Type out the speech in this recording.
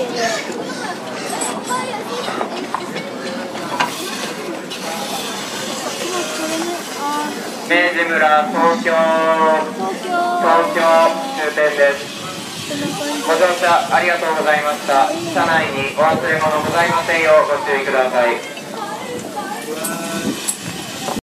明治村東京東京終点です。ご乗車ありがとうございました。車内にお忘れ物ございませんようご注意ください。